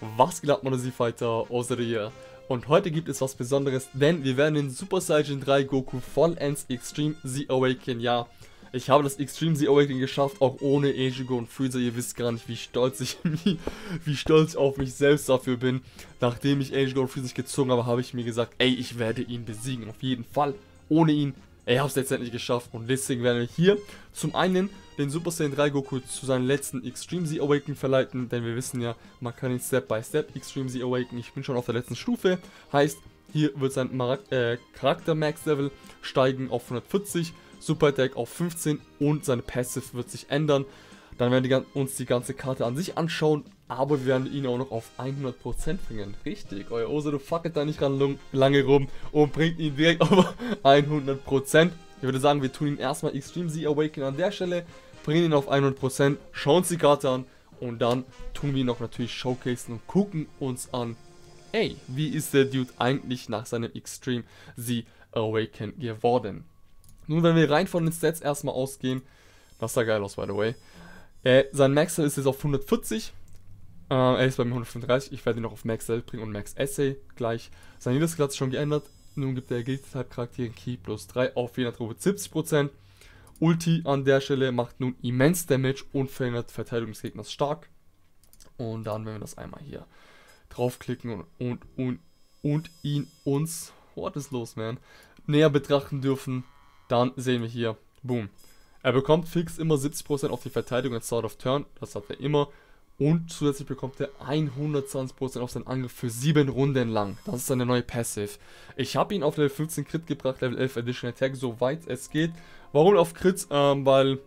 Was geht ab, meine Z-Fighter, außer hier. Und heute gibt es was Besonderes, denn wir werden den Super Saiyan 3 Goku vollends Extreme Z Awaken, ja. Ich habe das Extreme Z Awakening geschafft, auch ohne Ejigo und Freezer. Ihr wisst gar nicht, wie stolz ich wie stolz ich auf mich selbst dafür bin. Nachdem ich Ejigo und Freezer gezogen habe, habe ich mir gesagt, ey, ich werde ihn besiegen. Auf jeden Fall. Ohne ihn. Ich habe es letztendlich geschafft. Und deswegen werden wir hier zum einen den Super Saiyan 3 Goku zu seinem letzten Extreme Z Awaken verleiten, denn wir wissen ja, man kann ihn Step by Step Extreme Z Awaken. Ich bin schon auf der letzten Stufe, heißt, hier wird sein Mar äh, Charakter Max Level steigen auf 140, Super Attack auf 15 und seine Passive wird sich ändern. Dann werden wir uns die ganze Karte an sich anschauen, aber wir werden ihn auch noch auf 100% bringen. Richtig, euer Osa, du fackelt da nicht lange rum und bringt ihn direkt auf 100%. Ich würde sagen, wir tun ihn erstmal Extreme Z Awaken an der Stelle bringen ihn auf 100%, schauen uns die Karte an und dann tun wir ihn auch natürlich showcasen und gucken uns an, ey, wie ist der Dude eigentlich nach seinem Extreme Z Awaken geworden. Nun, wenn wir rein von den Stats erstmal ausgehen, das sah geil aus, by the way. Äh, sein Maxel ist jetzt auf 140. Äh, er ist bei mir 135. Ich werde ihn noch auf Maxel bringen und Max Essay gleich. Sein hat sich schon geändert. Nun gibt er Guilty-Type-Charakteren Key plus 3 auf 470%. Ulti an der Stelle macht nun immens Damage und verhindert Verteidigung des Gegners stark. Und dann, wenn wir das einmal hier draufklicken und, und, und, und ihn uns, what is los, man, näher betrachten dürfen, dann sehen wir hier, boom. Er bekommt fix immer 70% auf die Verteidigung at Start of Turn, das hat er immer. Und zusätzlich bekommt er 120% auf seinen Angriff für 7 Runden lang. Das ist seine neue Passive. Ich habe ihn auf Level 15 Crit gebracht, Level 11 Additional Attack, soweit es geht. Warum auf Crit? Ähm, weil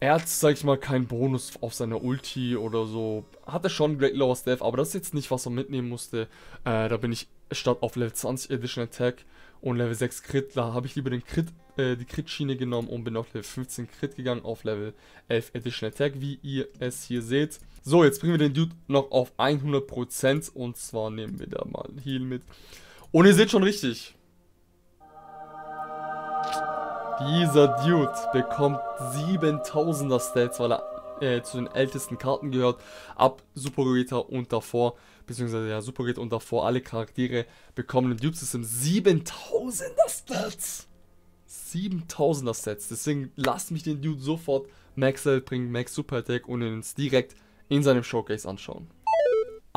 er hat, sag ich mal, keinen Bonus auf seine Ulti oder so. Hatte schon Great Lower Staff, aber das ist jetzt nicht, was er mitnehmen musste. Äh, da bin ich statt auf Level 20 Additional Attack und Level 6 Crit, da habe ich lieber den Crit, äh, die Crit-Schiene genommen und bin auf Level 15 Crit gegangen, auf Level 11 Additional Attack, wie ihr es hier seht. So, jetzt bringen wir den Dude noch auf 100% und zwar nehmen wir da mal Heal mit. Und ihr seht schon richtig, dieser Dude bekommt 7000er Stats, weil er äh, zu den ältesten Karten gehört. Ab Super Gogeta und davor, beziehungsweise ja, Super Gogeta und davor, alle Charaktere bekommen im Dude-System 7000er Stats. 7000er Stats. Deswegen lasst mich den Dude sofort Max Level bringen, Max Super Attack und uns direkt in seinem Showcase anschauen.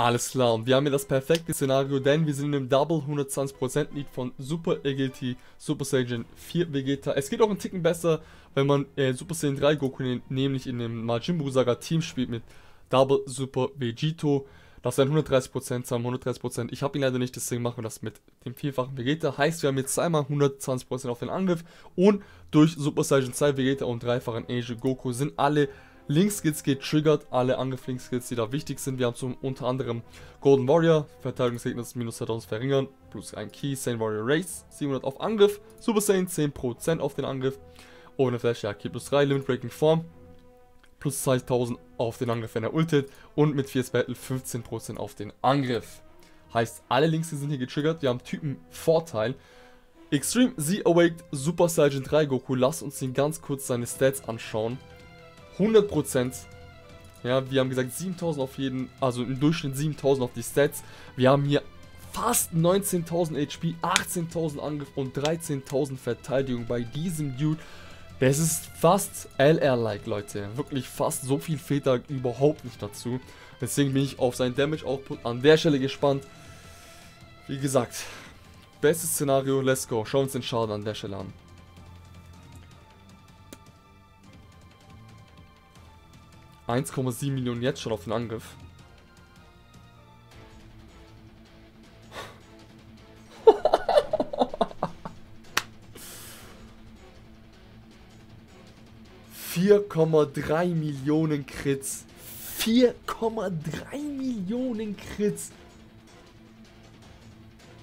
Alles klar, und wir haben hier das perfekte Szenario, denn wir sind im Double 120% Lead von Super Agility, Super Saiyan 4 Vegeta. Es geht auch einen Ticken besser, wenn man äh, Super Saiyan 3 Goku nämlich in dem Majin Buu Saga Team spielt mit Double Super Vegito. Das sind 130%, zusammen 130%. Ich habe ihn leider nicht, deswegen machen wir das mit dem vierfachen Vegeta. Heißt, wir haben jetzt zweimal 120% auf den Angriff und durch Super Saiyan 2 Vegeta und dreifachen Age Goku sind alle Link-Skills getriggert, alle Angriff-Link-Skills, die da wichtig sind. Wir haben zum unter anderem Golden Warrior, Verteidigungsgegner minus 2000 verringern, plus ein Key, Saiyan Warrior Race, 700 auf Angriff, Super Saiyan 10% auf den Angriff, ohne Flash, ja, Key plus 3, Limit Breaking Form, plus 2000 auf den Angriff, wenn er ultet und mit Fierce Battle 15% auf den Angriff. Heißt, alle Links sind hier getriggert, wir haben Typen Vorteil. Extreme Z Awaked Super Saiyan 3 Goku, lasst uns ihn ganz kurz seine Stats anschauen. 100%. Ja, wir haben gesagt 7000 auf jeden, also im Durchschnitt 7000 auf die Stats. Wir haben hier fast 19.000 HP, 18.000 Angriff und 13.000 Verteidigung bei diesem Dude. Das ist fast LR-like, Leute. Wirklich fast so viel fehlt da überhaupt nicht dazu. Deswegen bin ich auf seinen Damage-Output an der Stelle gespannt. Wie gesagt, bestes Szenario, let's go. Schauen wir uns den Schaden an der Stelle an. 1,7 Millionen jetzt schon auf den Angriff. Vier Millionen Crits. 4,3 Millionen Crits.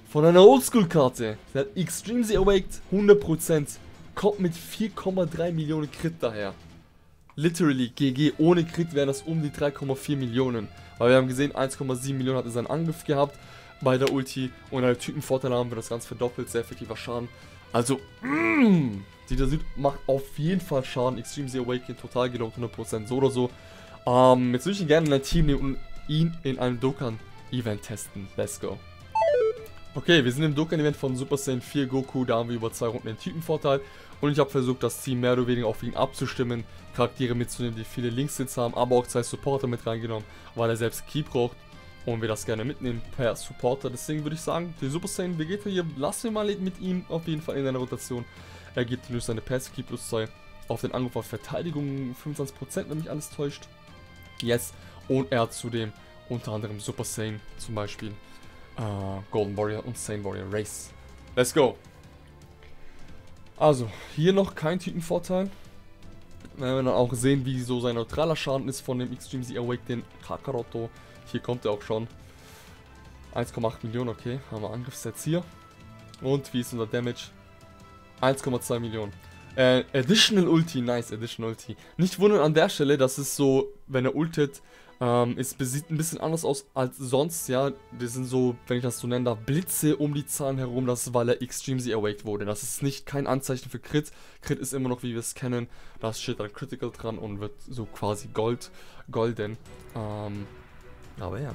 Von einer Oldschool-Karte. Der hat Extreme Awaked 100%. Kommt mit 4,3 Millionen Crit daher. Literally, GG, ohne Crit wären das um die 3,4 Millionen. Weil wir haben gesehen, 1,7 Millionen hat er seinen Angriff gehabt bei der Ulti. Und eine Typenvorteil haben wir das Ganze verdoppelt, sehr effektiver Schaden. Also, mm, dieser Süd macht auf jeden Fall Schaden. Extreme Zero Awakening, total gelohnt, 100%, so oder so. Ähm, jetzt würde ich ihn gerne in ein Team nehmen und ihn in einem Dokkan-Event testen. Let's go. Okay, wir sind im Dokkan-Event von Super Saiyan 4 Goku, da haben wir über zwei Runden den Typenvorteil. Und ich habe versucht, das Team mehr oder weniger auf ihn abzustimmen, Charaktere mitzunehmen, die viele Links-Sits haben, aber auch zwei Supporter mit reingenommen, weil er selbst Key braucht und wir das gerne mitnehmen per Supporter. Deswegen würde ich sagen, die Super Saiyan Vegeta hier, lassen wir mal mit ihm auf jeden Fall in einer Rotation. Er gibt durch seine Passive Key plus 2 auf den Angriff auf Verteidigung 25%, wenn mich alles täuscht. Yes. Und er hat zudem unter anderem Super Saiyan zum Beispiel, äh, Golden Warrior und Saiyan Warrior Race. Let's go. Also, hier noch kein Typenvorteil. Wenn wir dann auch sehen, wie so sein neutraler Schaden ist von dem Extreme Z Awake, den Kakaroto. Hier kommt er auch schon. 1,8 Millionen, okay. Haben wir Angriffssets hier. Und wie ist unser Damage? 1,2 Millionen. Äh, Additional Ulti, nice, Additional Ulti. Nicht wundern an der Stelle, dass es so, wenn er ultet, ähm, es sieht ein bisschen anders aus als sonst, ja. Das sind so, wenn ich das so nennen darf, Blitze um die Zahlen herum. Das ist, weil er Extremely Awaked wurde. Das ist nicht kein Anzeichen für Crit. Crit ist immer noch, wie wir es kennen. Da steht dann Critical dran und wird so quasi Gold, golden. Ähm, aber ja.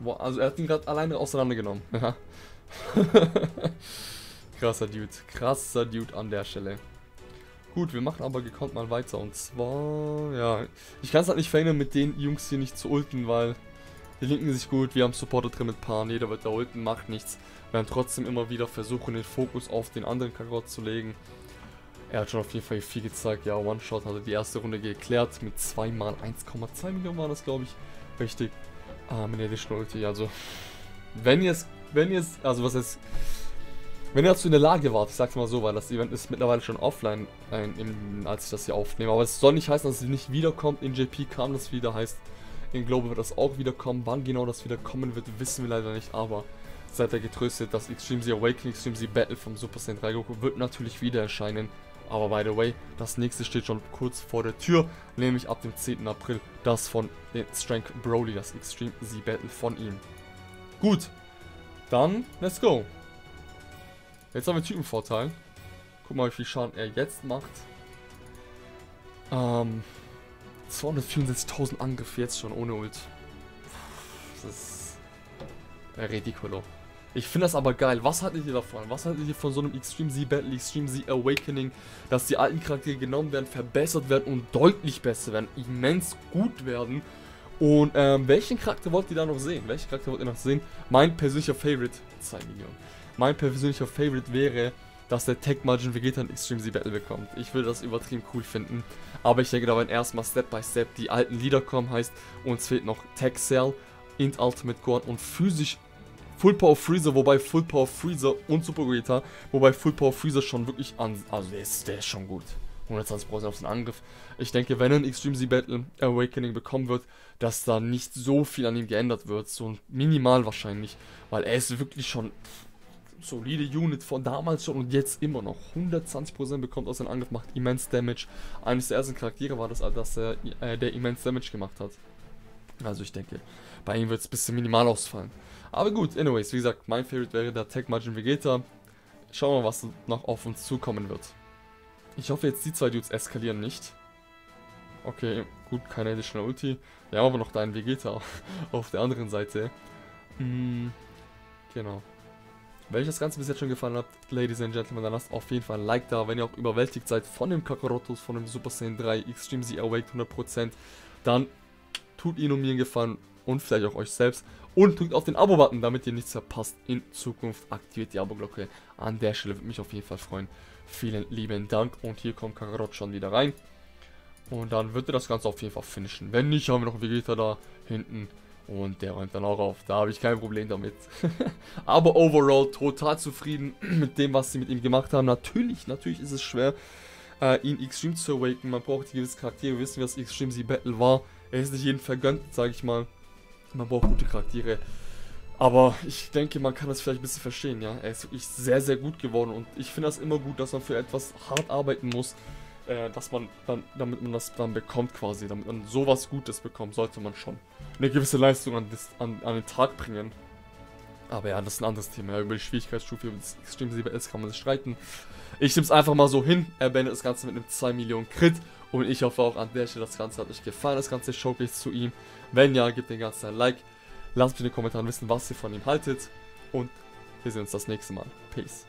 Boah, also er hat ihn gerade alleine auseinandergenommen. krasser Dude. Krasser Dude an der Stelle. Gut, wir machen aber gekonnt mal weiter. Und zwar, ja, ich kann es halt nicht verhindern, mit den Jungs hier nicht zu ulten, weil die linken sich gut. Wir haben Supporter drin mit Paaren. Jeder wird da ulten, macht nichts. Wir werden trotzdem immer wieder versuchen, den Fokus auf den anderen Kakarot zu legen. Er hat schon auf jeden Fall viel gezeigt. Ja, One-Shot hatte die erste Runde geklärt. Mit zweimal 1,2 Millionen war das, glaube ich. Richtig. Ah, mit der Ulti. Also, wenn ihr es, wenn ihr es, also was ist wenn ihr dazu in der Lage wart, ich sag's mal so, weil das Event ist mittlerweile schon offline, äh, im, als ich das hier aufnehme. Aber es soll nicht heißen, dass es nicht wiederkommt. In JP kam das wieder, heißt, in Global wird das auch wiederkommen. Wann genau das wieder kommen wird, wissen wir leider nicht. Aber seid ihr getröstet, das Extreme Z Awakening, Extreme Z Battle vom Super Saiyan 3 Goku wird natürlich wieder erscheinen. Aber by the way, das nächste steht schon kurz vor der Tür, nämlich ab dem 10. April, das von Strength Broly, das Extreme Z Battle von ihm. Gut, dann let's go. Jetzt haben wir Typenvorteil. Guck mal, wie viel Schaden er jetzt macht. Ähm, 264.000 Angriff jetzt schon ohne Ult. Das ist ridicolo. Ich finde das aber geil. Was haltet ihr davon? Was haltet ihr von so einem Extreme Z Battle, Extreme Z Awakening, dass die alten Charaktere genommen werden, verbessert werden und deutlich besser werden, immens gut werden? Und ähm, welchen Charakter wollt ihr da noch sehen? Welchen Charakter wollt ihr noch sehen? Mein persönlicher Favorite, 2 Millionen. Mein persönlicher Favorite wäre, dass der Tech Margin Vegeta ein Extreme Z Battle bekommt. Ich würde das übertrieben cool finden. Aber ich denke, da werden erstmal Step by Step die alten Lieder kommen, heißt, uns fehlt noch Tech Cell, Int Ultimate Gohan und physisch Full Power Freezer, wobei Full Power Freezer und Super Vegeta, wobei Full Power Freezer schon wirklich an, also der ist, der ist schon gut. 120% auf den Angriff. Ich denke, wenn er ein Extreme Z Battle Awakening bekommen wird, dass da nicht so viel an ihm geändert wird. So minimal wahrscheinlich. Weil er ist wirklich schon solide Unit von damals schon und jetzt immer noch. 120% bekommt aus dem Angriff, macht immens Damage. Eines der ersten Charaktere war das, dass er äh, der immens Damage gemacht hat. Also ich denke, bei ihm wird es ein bisschen minimal ausfallen. Aber gut, anyways, wie gesagt, mein Favorite wäre der Tech Margin Vegeta. Schauen wir mal, was noch auf uns zukommen wird. Ich hoffe jetzt die zwei Dudes eskalieren nicht. Okay, gut, keine Additional Ulti. Wir haben aber noch deinen Vegeta auf der anderen Seite. Hm, genau. Wenn euch das Ganze bis jetzt schon gefallen hat, Ladies and Gentlemen, dann lasst auf jeden Fall ein Like da. Wenn ihr auch überwältigt seid von dem Kakarotos, von dem Super Saiyan 3 Extreme Z Awaked 100%, dann tut ihnen und mir einen Gefallen und vielleicht auch euch selbst. Und drückt auf den Abo-Button, damit ihr nichts verpasst in Zukunft. Aktiviert die Abo-Glocke. An der Stelle würde mich auf jeden Fall freuen. Vielen lieben Dank. Und hier kommt Kakarot schon wieder rein. Und dann wird er das Ganze auf jeden Fall finishen. Wenn nicht, haben wir noch Vegeta da hinten. Und der räumt dann auch auf. Da habe ich kein Problem damit. Aber overall total zufrieden mit dem, was sie mit ihm gemacht haben. Natürlich, natürlich ist es schwer, äh, ihn Extreme zu awaken. Man braucht gewisse Charaktere. Wir wissen, was Extreme Z Battle war. Er ist nicht jedem vergönnt, sage ich mal. Man braucht gute Charaktere. Aber ich denke, man kann das vielleicht ein bisschen verstehen, ja. Er ist wirklich sehr, sehr gut geworden. Und ich finde das immer gut, dass man für etwas hart arbeiten muss. Äh, dass man dann, damit man das dann bekommt quasi. Damit man sowas Gutes bekommt, sollte man schon eine gewisse Leistung an, das, an, an, den Tag bringen. Aber ja, das ist ein anderes Thema. Ja, über die Schwierigkeitsstufe, über das Extreme 7S kann man sich streiten. Ich nehme es einfach mal so hin. Er beendet das Ganze mit einem 2 Millionen Crit. Und ich hoffe auch an der Stelle, das Ganze hat euch gefallen, das ganze Showcase zu ihm. Wenn ja, gebt den Ganzen ein Like. Lasst mich in den Kommentaren wissen, was ihr von ihm haltet. Und wir sehen uns das nächste Mal. Peace.